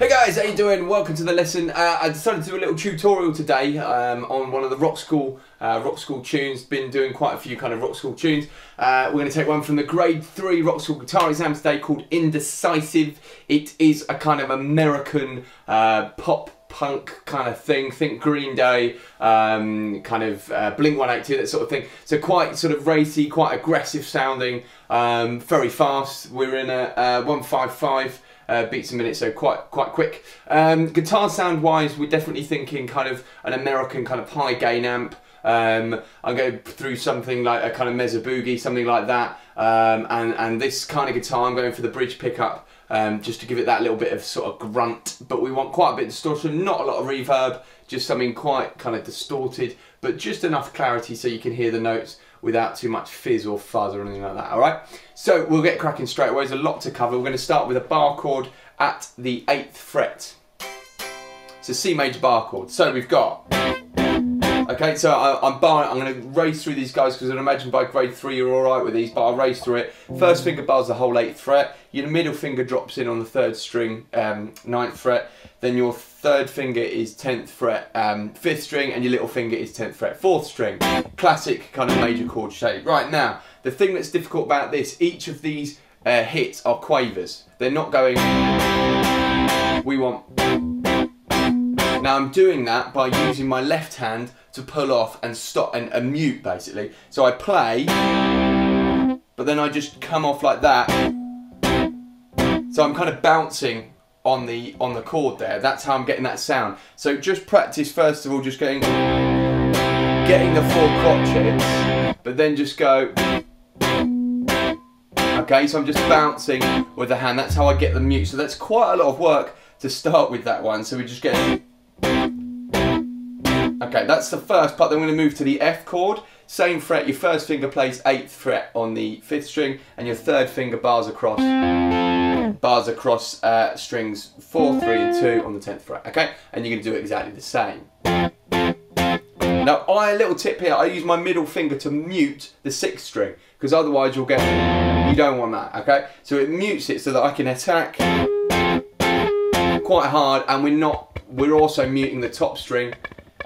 Hey guys, how you doing? Welcome to the lesson. Uh, I decided to do a little tutorial today um, on one of the Rockschool uh, Rockschool tunes. Been doing quite a few kind of Rockschool tunes. Uh, we're going to take one from the Grade 3 Rockschool guitar exam today called Indecisive. It is a kind of American uh, pop punk kind of thing. Think Green Day, um, kind of uh, Blink 182, that sort of thing. So quite sort of racy, quite aggressive sounding, um, very fast. We're in a, a 155 uh, beats a minute, so quite quite quick. Um, guitar sound wise, we're definitely thinking kind of an American kind of high gain amp. Um, I'm going through something like a kind of Mesa Boogie, something like that. Um, and, and this kind of guitar, I'm going for the bridge pickup um, just to give it that little bit of sort of grunt. But we want quite a bit of distortion, not a lot of reverb, just something quite kind of distorted, but just enough clarity so you can hear the notes without too much fizz or fuzz or anything like that, all right? So we'll get cracking straight away. There's a lot to cover. We're going to start with a bar chord at the 8th fret. It's a C major bar chord. So we've got Okay, so I, am bar, I'm going to race through these guys because I'd imagine by grade three you're all right with these, but I'll race through it. First finger bars the whole eighth fret. Your middle finger drops in on the third string, um, ninth fret. Then your third finger is 10th fret, um, fifth string, and your little finger is 10th fret, fourth string. Classic kind of major chord shape. Right now, the thing that's difficult about this, each of these uh, hits are quavers. They're not going, we want. Now I'm doing that by using my left hand to pull off and stop and, mute basically. So I play, but then I just come off like that. So I'm kind of bouncing on the on the chord there. That's how I'm getting that sound. So just practice first of all, just getting getting the four crotchets, but then just go. Okay, so I'm just bouncing with the hand. That's how I get the mute. So that's quite a lot of work to start with that one. So we just get. Okay, that's the first part. Then we're going to move to the F chord. Same fret, your first finger plays 8th fret on the 5th string, and your third finger bars across bars across uh, strings 4, 3 and 2 on the 10th fret, okay? And you're going to do exactly the same. Now, I, a little tip here, I use my middle finger to mute the 6th string, because otherwise you'll get, you don't want that, okay? So it mutes it so that I can attack quite hard, and we're not, we're also muting the top string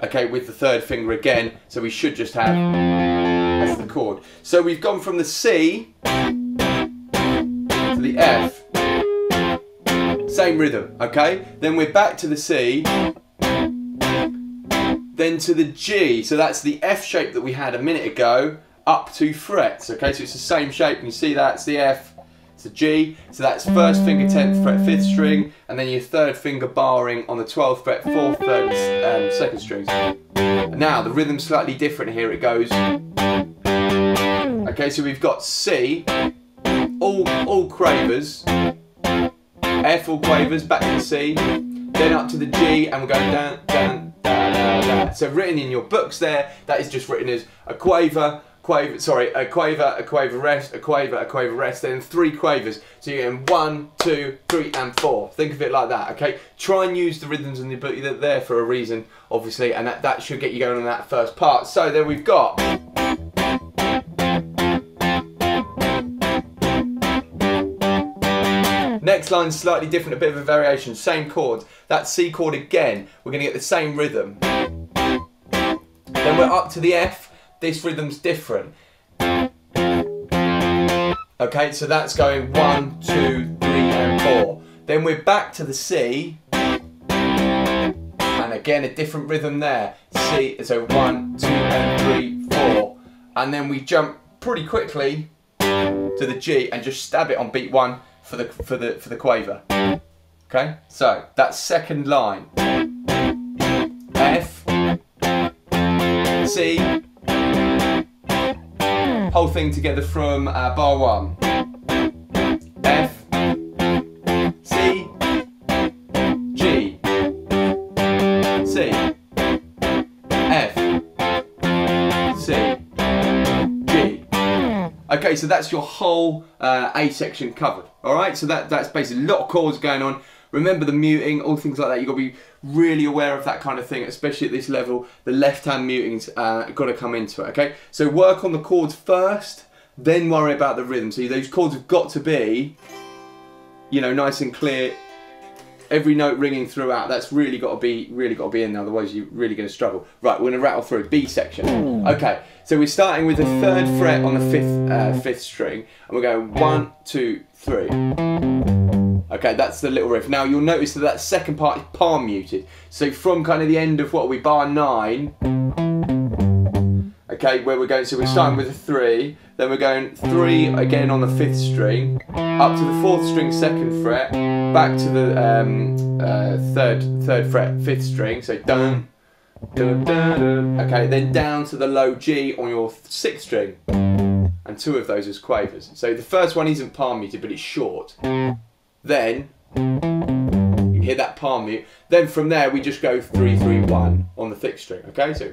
okay, with the third finger again. So we should just have the chord. So we've gone from the C to the F. Same rhythm, okay? Then we're back to the C, then to the G. So that's the F shape that we had a minute ago, up two frets, okay? So it's the same shape, and you see that, it's the F, it's G. so that's first finger 10th fret, 5th string, and then your third finger barring on the 12th fret, 4th, 3rd, um, 2nd strings. Now, the rhythm's slightly different here, it goes... Okay, so we've got C, all, all quavers, F all quavers, back to the C, then up to the G, and we're going down, down, down, down, down. So written in your books there, that is just written as a quaver, quaver, sorry, a quaver, a quaver rest, a quaver, a quaver rest, then three quavers. So you're getting one, two, three, and four. Think of it like that, okay? Try and use the rhythms and the book. They're there for a reason, obviously, and that, that should get you going on that first part. So then we've got... Next line slightly different, a bit of a variation, same chord. That C chord again, we're going to get the same rhythm. Then we're up to the F, this rhythm's different. Okay, so that's going one, two, three, and four. Then we're back to the C, and again a different rhythm there. C, so one, two, and three, four, and then we jump pretty quickly to the G and just stab it on beat one for the for the for the quaver. Okay, so that second line. F, C, whole thing together from uh, bar one. F, C, G, C, F, C, G. Okay, so that's your whole uh, A section covered. All right, so that, that's basically a lot of chords going on. Remember the muting, all things like that. You've got to be really aware of that kind of thing, especially at this level. The left hand muting's uh, got to come into it, okay? So work on the chords first, then worry about the rhythm. So those chords have got to be, you know, nice and clear. Every note ringing throughout. That's really got to be really got to be in there. Otherwise, you're really going to struggle. Right, we're going to rattle through B section. Okay, so we're starting with the third fret on the fifth uh, fifth string, and we're going one, two, three. Okay, that's the little riff. Now you'll notice that that second part is palm muted. So from kind of the end of what we bar nine, okay, where we're going, so we're starting with a three, then we're going three again on the fifth string, up to the fourth string, second fret, back to the um, uh, third third fret, fifth string, so dun, dun, dun, dun. Okay, then down to the low G on your sixth string, and two of those as quavers. So the first one isn't palm muted, but it's short. Then you hear that palm mute. Then from there we just go three, three, one on the thick string. Okay, so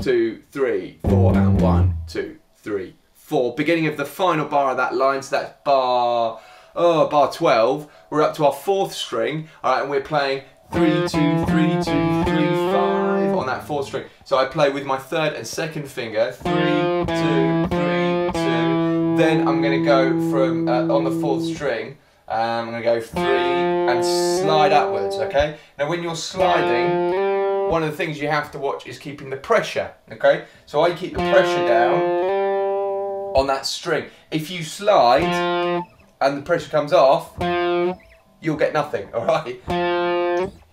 two, three, four, and one, two, three, four. Beginning of the final bar of that line, so that's bar, oh, bar 12. We're up to our fourth string, all right, and we're playing three, two, three, two, three, five on that fourth string. So I play with my third and second finger, three, two, three. Then I'm going to go from, uh, on the fourth string, um, I'm going to go three and slide upwards, okay? Now when you're sliding, one of the things you have to watch is keeping the pressure, okay? So I keep the pressure down on that string. If you slide and the pressure comes off, you'll get nothing, all right?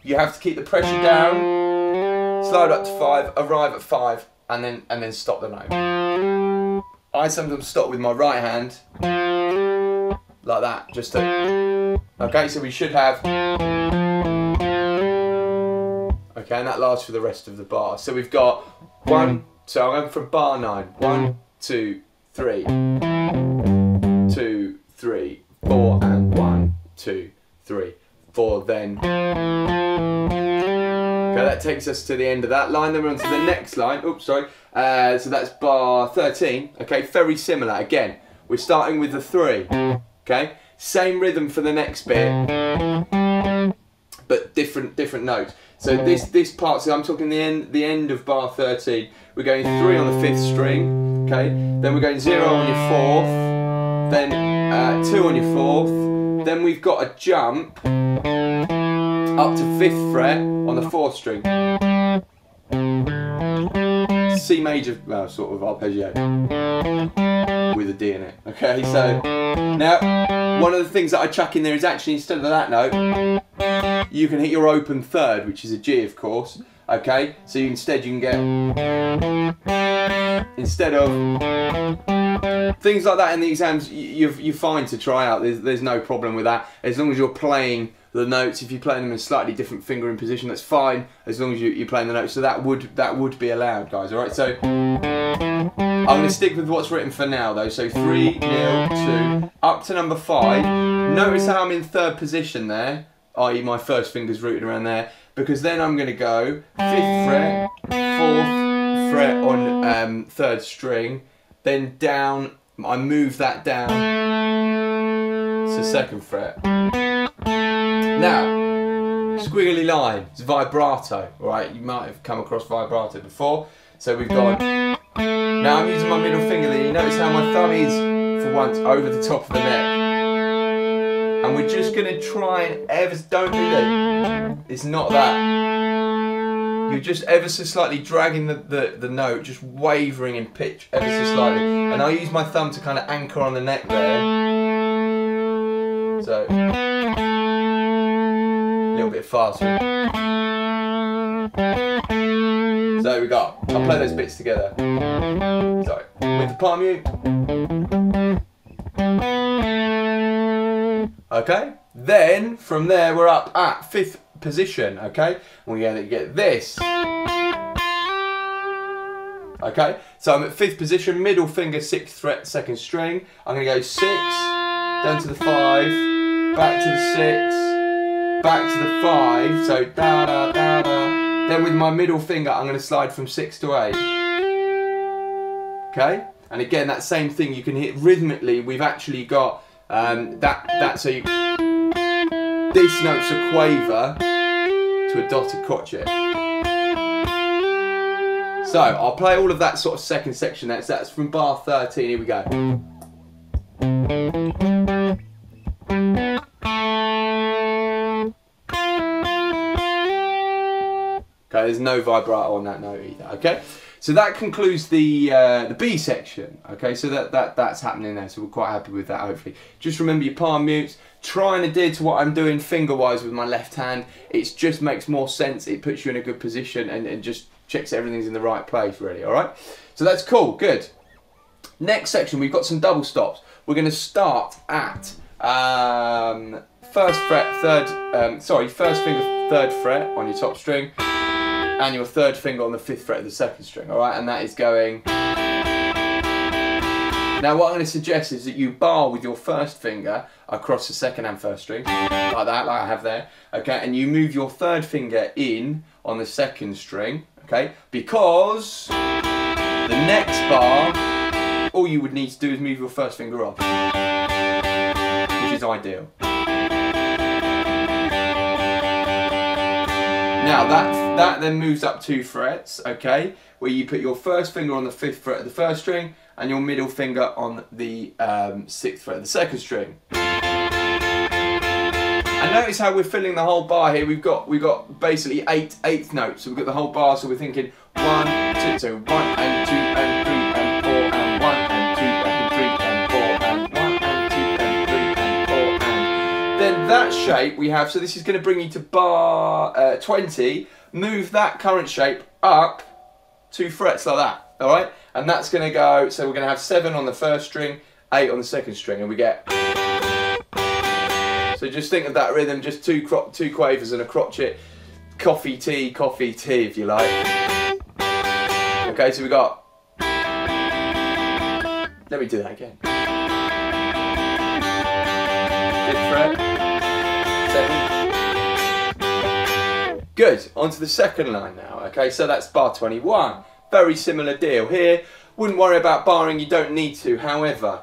You have to keep the pressure down, slide up to five, arrive at five, and then and then stop the note. I sometimes stop with my right hand, like that, just to. Okay, so we should have. Okay, and that lasts for the rest of the bar. So we've got one, so I'm going from bar nine. One, two, three. Two, three, four, and one, two, three, four, then. Okay, that takes us to the end of that line. Then we're on to the next line. Oops, sorry. Uh, so that's bar 13. Okay, very similar. Again, we're starting with the three. Okay, same rhythm for the next bit, but different different notes. So this this part, so I'm talking the end the end of bar 13. We're going three on the fifth string, okay. Then we're going zero on your fourth, then uh, two on your fourth. Then we've got a jump up to fifth fret on the fourth string. C major, well, sort of arpeggio with a D in it. Okay, so now one of the things that I chuck in there is actually instead of that note, you can hit your open third, which is a G, of course. Okay, so instead you can get instead of things like that in the exams, you, you're fine to try out. There's, there's no problem with that as long as you're playing the notes. If you're playing them in slightly different fingering position, that's fine as long as you, you're playing the notes. So that would that would be allowed, guys. All right. So I'm going to stick with what's written for now, though. So three, nil, two, up to number five. Notice how I'm in third position there, i.e. my first finger's rooted around there, because then I'm going to go fifth fret, fourth fret on um, third string, then down. I move that down to second fret. Now, squiggly line, it's vibrato, right? You might have come across vibrato before. So we've got, now I'm using my middle finger there. You notice how my thumb is, for once, over the top of the neck. And we're just gonna try and ever, don't do that. It's not that. You're just ever so slightly dragging the, the, the note, just wavering in pitch ever so slightly. And I use my thumb to kind of anchor on the neck there. So a little bit faster. So we got, I'll play those bits together. Sorry, with the palm mute. Okay, then from there we're up at fifth position, okay? We're going to get this. Okay, so I'm at fifth position, middle finger, sixth fret, second string. I'm to go six, down to the five, back to the six, back to the five, so da da da da. Then with my middle finger, I'm to slide from six to eight. Okay, and again that same thing. You can hit rhythmically. We've actually got um, that that so you, this note's a quaver to a dotted crotchet. So I'll play all of that sort of second section. That's that's from bar 13. Here we go. Okay, there's no vibrato on that note either. Okay, so that concludes the uh, the B section. Okay, so that, that that's happening there. So we're quite happy with that. Hopefully, just remember your palm mutes. Try and adhere to what I'm doing finger wise with my left hand. It just makes more sense. It puts you in a good position and, and just checks everything's in the right place. Really, all right. So that's cool. Good. Next section, we've got some double stops. We're going to start at um, first fret, third. Um, sorry, first finger, third fret on your top string and your third finger on the fifth fret of the second string, all right? And that is going. Now what I'm going to suggest is that you bar with your first finger across the second and first string, like that, like I have there, okay? And you move your third finger in on the second string, okay? Because the next bar, all you would need to do is move your first finger off, which is ideal. Now that that then moves up two frets, okay, where you put your first finger on the fifth fret of the first string and your middle finger on the um, sixth fret of the second string. And notice how we're filling the whole bar here. We've got we've got basically eight eighth notes. So we've got the whole bar. So we're thinking one, two, so one and two and three and four and one and two and three and four and one and two and three and four and then that shape we have. So this is going to bring you to bar uh, 20 move that current shape up two frets like that, all right? And that's going to go, so we're going to have seven on the first string, eight on the second string, and we get... So just think of that rhythm, just two two quavers and a crotchet, coffee tea, coffee tea if you like. Okay, so we got... Let me do that again. Good, onto the second line now. Okay, so that's bar 21. Very similar deal here. Wouldn't worry about barring, you don't need to. However,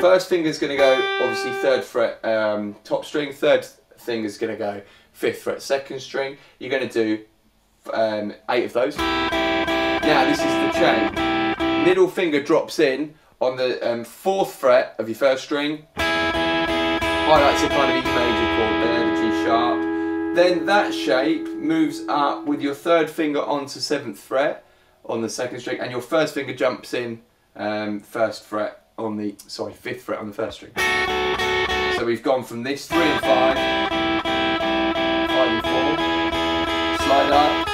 first finger's going to go, obviously, third fret um, top string. Third finger's going to go fifth fret second string. You're going to do um, eight of those. Now, this is the chain. Middle finger drops in on the um, fourth fret of your first string. Highlights a kind of E major chord there, the G sharp. Then that shape moves up with your third finger onto seventh fret on the second string, and your first finger jumps in um, first fret on the sorry fifth fret on the first string. So we've gone from this three and five, five and four, slide up.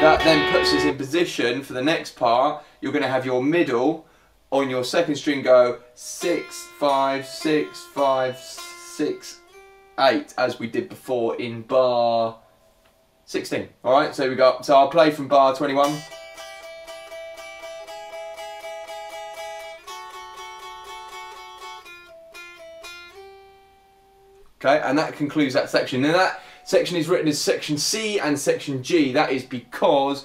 That then puts us in position for the next part. You're going to have your middle on your second string go six, five, six, five, six, eight, as we did before in bar 16. Alright, so we got, so I'll play from bar 21. Okay, and that concludes that section. Now that section is written as section C and section G. That is because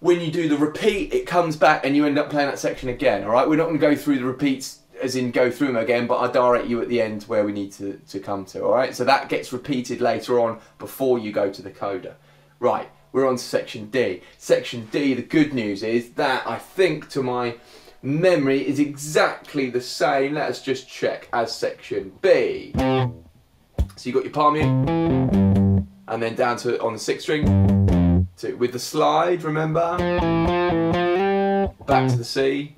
when you do the repeat, it comes back and you end up playing that section again. All right, we're not going to go through the repeats as in go through them again, but I direct you at the end where we need to, to come to, all right? So that gets repeated later on before you go to the coda. Right, we're on to section D. Section D, the good news is that I think to my memory is exactly the same, let us just check, as section B. So you got your palm in, and then down to on the sixth string, to, with the slide, remember? Back to the C.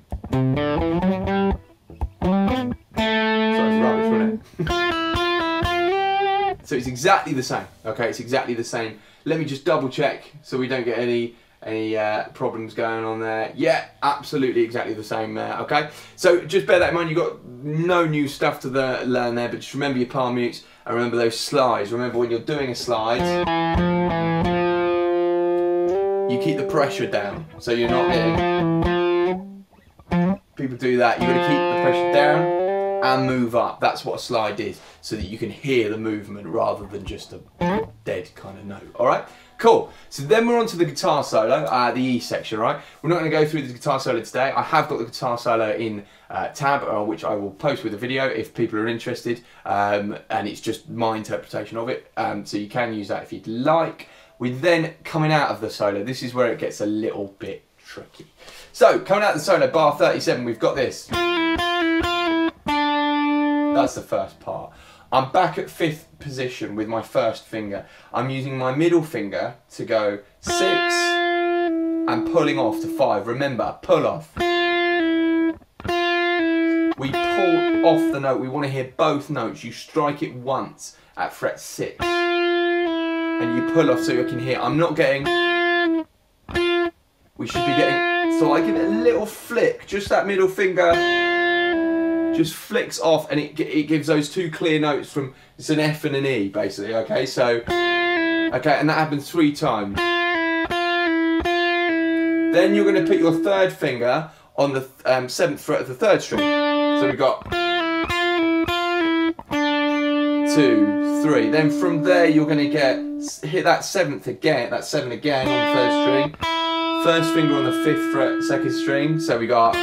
so it's exactly the same. Okay, it's exactly the same. Let me just double check so we don't get any any uh, problems going on there. Yeah, absolutely exactly the same there, okay? So just bear that in mind, you've got no new stuff to the, learn there, but just remember your palm mutes and remember those slides. Remember when you're doing a slide, you keep the pressure down so you're not getting... People do that, you've got to keep the pressure down and move up. That's what a slide is, so that you can hear the movement rather than just a dead kind of note. All right, cool. So then we're on to the guitar solo, uh, the E section, right? We're not going to go through the guitar solo today. I have got the guitar solo in uh, tab, uh, which I will post with a video if people are interested, um, and it's just my interpretation of it. Um, so you can use that if you'd like. We then, coming out of the solo, this is where it gets a little bit tricky. So, coming out of the solo, bar 37, we've got this. That's the first part. I'm back at fifth position with my first finger. I'm using my middle finger to go six and pulling off to five. Remember, pull off. We pull off the note. We want to hear both notes. You strike it once at fret six. And you pull off so you can hear. I'm not getting. We should be getting. So I give it a little flick, just that middle finger. Just flicks off and it, it gives those two clear notes from it's an F and an E basically okay? So okay and that happens three times. Then you're going to put your third finger on the um, seventh fret of the third string. So we've got two three. Then from there you're going to get hit that seventh again that seven again on the third string first finger on the fifth fret second string so we got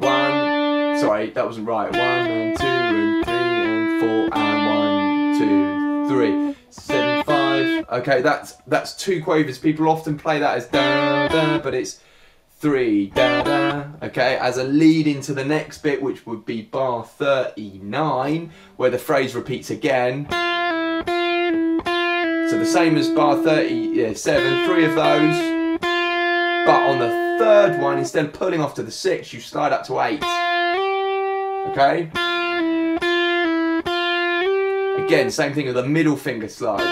one. Sorry, that wasn't right. One and two and three and four and one, two, three, seven, five. Okay, that's that's two quavers. People often play that as da da, but it's three da da. Okay, as a lead into the next bit, which would be bar 39, where the phrase repeats again. So the same as bar 37, three of those. But on the third one, instead of pulling off to the six, you slide up to eight. Okay? Again, same thing with the middle finger slides.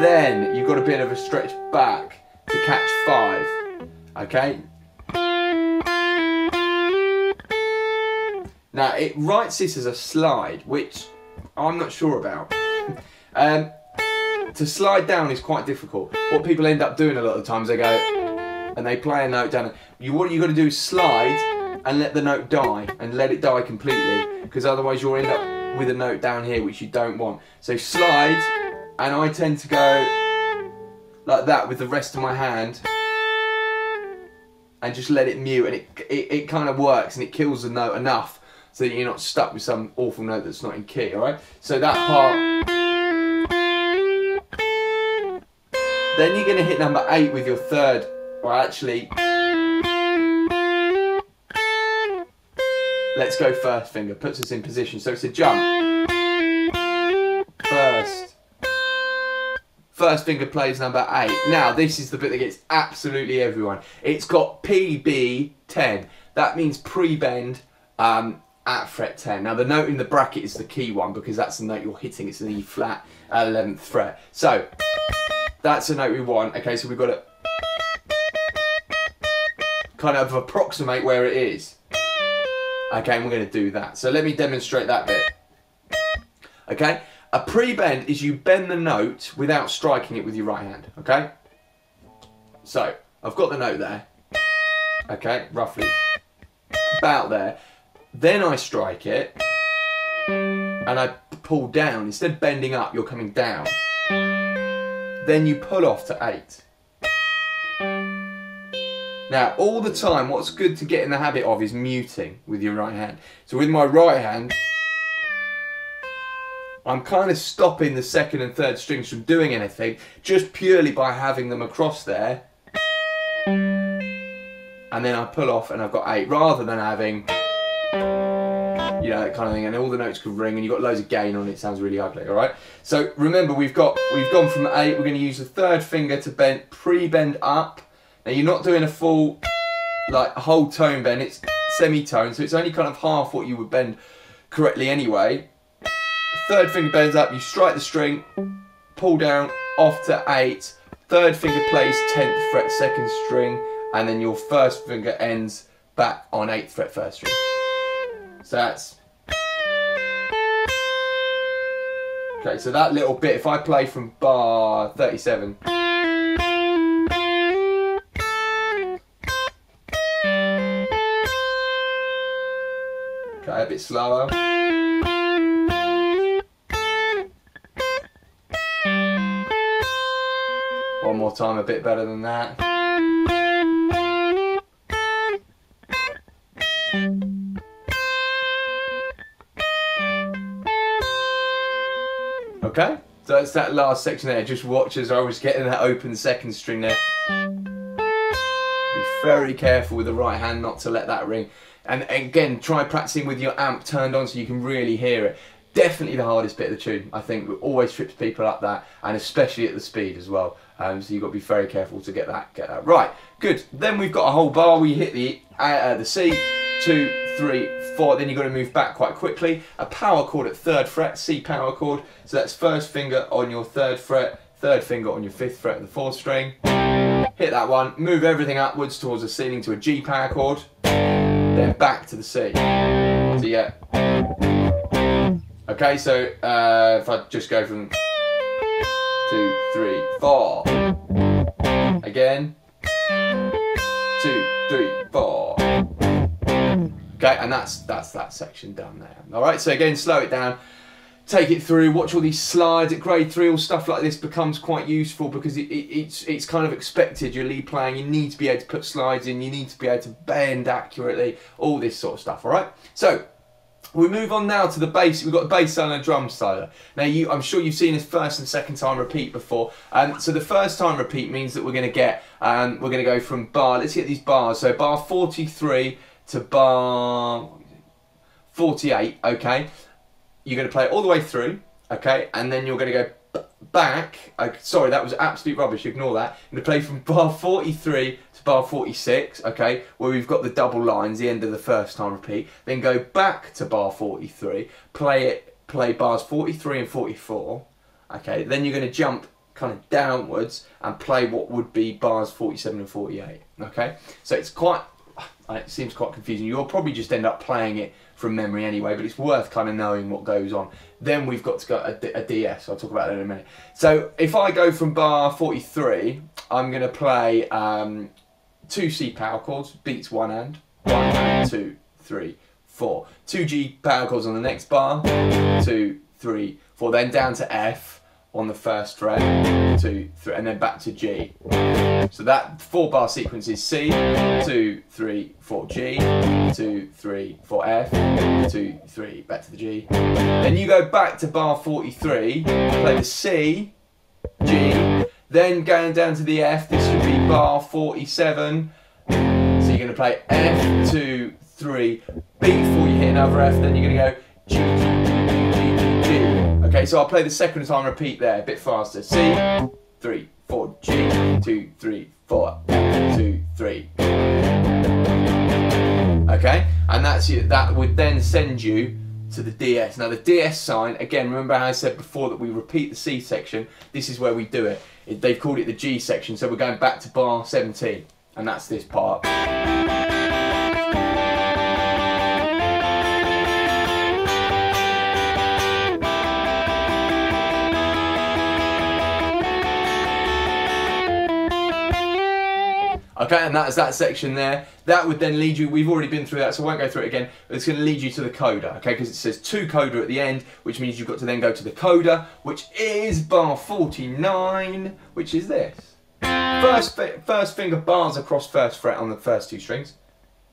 Then you've got a bit of a stretch back to catch five. Okay? Now it writes this as a slide, which I'm not sure about. Um, to slide down is quite difficult. What people end up doing a lot of times, they go and they play a note down. You what you got to do is slide and let the note die and let it die completely because otherwise you'll end up with a note down here which you don't want. So slide and I tend to go like that with the rest of my hand and just let it mute and it, it, it kind of works and it kills the note enough so that you're not stuck with some awful note that's not in key, alright? So that part... Then you're going to hit number 8 with your third, or actually Let's go first finger, puts us in position. So it's a jump. First. First finger plays number eight. Now, this is the bit that gets absolutely everyone. It's got PB10. That means pre-bend um, at fret 10. Now, the note in the bracket is the key one because that's the note you're hitting. It's an E flat at 11th fret. So, that's the note we want. Okay, so we've got to kind of approximate where it is. Okay, and we're going to do that. So let me demonstrate that bit. Okay, a pre-bend is you bend the note without striking it with your right hand. Okay, so I've got the note there. Okay, roughly about there. Then I strike it and I pull down. Instead of bending up, you're coming down. Then you pull off to eight. Now, all the time, what's good to get in the habit of is muting with your right hand. So with my right hand, I'm kind of stopping the second and third strings from doing anything just purely by having them across there. And then I pull off and I've got eight rather than having, you know, that kind of thing. And all the notes could ring and you've got loads of gain on it. it sounds really ugly, all right? So remember, we've got, we've gone from eight. We're going to use the third finger to bend, pre-bend up now you're not doing a full, like, whole tone bend, it's semitone, so it's only kind of half what you would bend correctly anyway. Third finger bends up, you strike the string, pull down, off to eight, third finger plays 10th fret second string, and then your first finger ends back on 8th fret first string. So that's... Okay, so that little bit, if I play from bar 37, Okay, a bit slower. One more time, a bit better than that. So it's that last section there. Just watch as I was getting that open second string there. Be very careful with the right hand not to let that ring. And again, try practicing with your amp turned on so you can really hear it. Definitely the hardest bit of the tune. I think it always trips people up that, and especially at the speed as well. Um, so you've got to be very careful to get that get that right. Good. Then we've got a whole bar. We hit the uh, uh the C, two, three, four. Then you've got to move back quite quickly. A power chord at third fret, C power chord. So that's first finger on your third fret, third finger on your fifth fret of the fourth string. Hit that one. Move everything upwards towards the ceiling to a G power chord. Then back to the C. So yeah. Okay, so uh, if I just go from two, three, four. Again. Two, three, four. Okay, and that's that's that section done there. All right, so again, slow it down, take it through, watch all these slides at grade three. All stuff like this becomes quite useful because it, it, it's it's kind of expected. Your lead playing, you need to be able to put slides in, you need to be able to bend accurately, all this sort of stuff. All right, so we move on now to the bass. We've got the bass and drum solo. Now, you, I'm sure you've seen this first and second time repeat before. Um, so the first time repeat means that we're going to get, um, we're going to go from bar. Let's get these bars. So bar 43 to bar 48. Okay, you're going to play it all the way through. Okay, and then you're going to go back. Sorry, that was absolute rubbish. Ignore that. I'm going to play from bar 43 to bar 46, okay, where we've got the double lines, the end of the first time repeat, then go back to bar 43, play it, play bars 43 and 44, okay, then you're going to jump kind of downwards and play what would be bars 47 and 48, okay, so it's quite, it seems quite confusing, you'll probably just end up playing it from memory anyway, but it's worth kind of knowing what goes on. Then we've got to go a, a DS, I'll talk about that in a minute. So if I go from bar 43, I'm going to play um, two C power chords, beats one hand, one two, three, four. Two G power chords on the next bar, two, three, four. Then down to F on the first fret, two, three, and then back to G. So that four bar sequence is C, two, three, four, G, two, three, four, F, two, three, back to the G. Then you go back to bar 43, play the C, G, then going down to the F, this should be bar 47. So you're going to play F, 2, 3, B before you hit another F, then you're going to go G, G. Okay, so I'll play the second time repeat there, a bit faster. C, 3, 4, G, 2, 3, 4, F, 2, 3. Okay, and that's it. That would then send you to the DS. Now the DS sign, again, remember how I said before that we repeat the C section, this is where we do it they've called it the G section, so we're going back to bar 17, and that's this part. Okay, and that's that section there. That would then lead you, we've already been through that, so I won't go through it again, it's going to lead you to the coda, okay, because it says to coda at the end, which means you've got to then go to the coda, which is bar 49, which is this. First, first finger bars across first fret on the first two strings.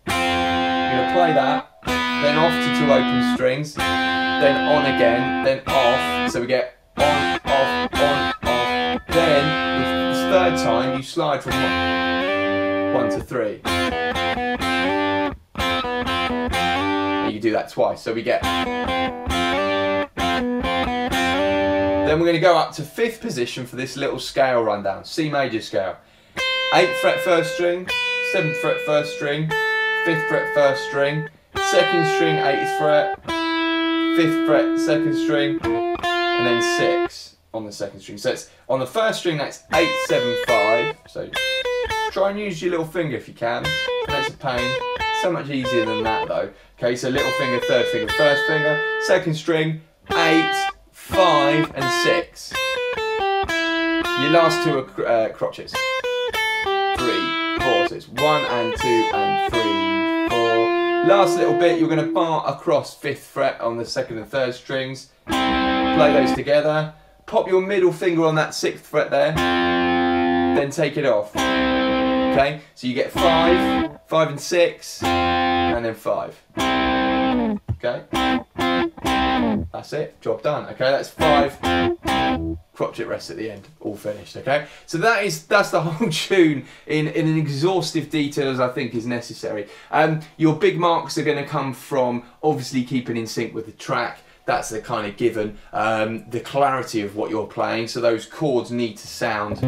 You're going to play that, then off to two open strings, then on again, then off, so we get on, off, on, off. Then, the third time, you slide from one one to three. And you do that twice, so we get. Then we're going to go up to fifth position for this little scale rundown, C major scale. 8th fret first string, 7th fret first string, 5th fret first string, 2nd string 8th fret, 5th fret second string, and then 6 on the second string. So it's on the first string that's eight, seven, five. So Try and use your little finger if you can. That's a pain. So much easier than that though. Okay, so little finger, third finger, first finger, second string, eight, five, and six. Your last two are uh, crotchets. Three, four, so it's one and two and three, four. Last little bit, you're going to bar across fifth fret on the second and third strings. Play those together. Pop your middle finger on that sixth fret there. Then take it off. Okay, so you get five, five and six, and then five. Okay, That's it. Job done. Okay, that's five crotchet rest at the end. All finished. Okay, so that is that's the whole tune in in an exhaustive detail as I think is necessary. Um, your big marks are going to come from obviously keeping in sync with the track. That's the kind of given. Um, the clarity of what you're playing. So those chords need to sound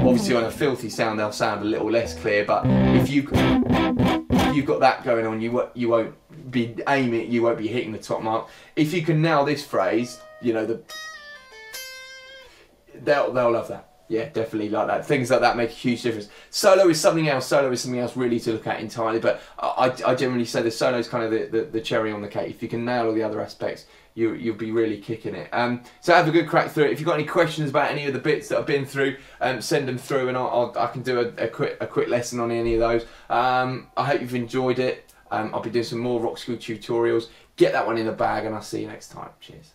obviously on a filthy sound they'll sound a little less clear but if you if you've got that going on you you won't be aiming you won't be hitting the top mark. If you can nail this phrase you know the they'll they'll love that. Yeah definitely like that. Things like that make a huge difference. Solo is something else. Solo is something else really to look at entirely but i, I generally say the solo is kind of the, the, the cherry on the cake. If you can nail all the other aspects you, you'll be really kicking it. Um, so have a good crack through it. If you've got any questions about any of the bits that I've been through, um, send them through and I'll, I'll, i can do a, a, quick, a quick lesson on any of those. Um, I hope you've enjoyed it. Um, I'll be doing some more Rockschool tutorials. Get that one in the bag and I'll see you next time. Cheers.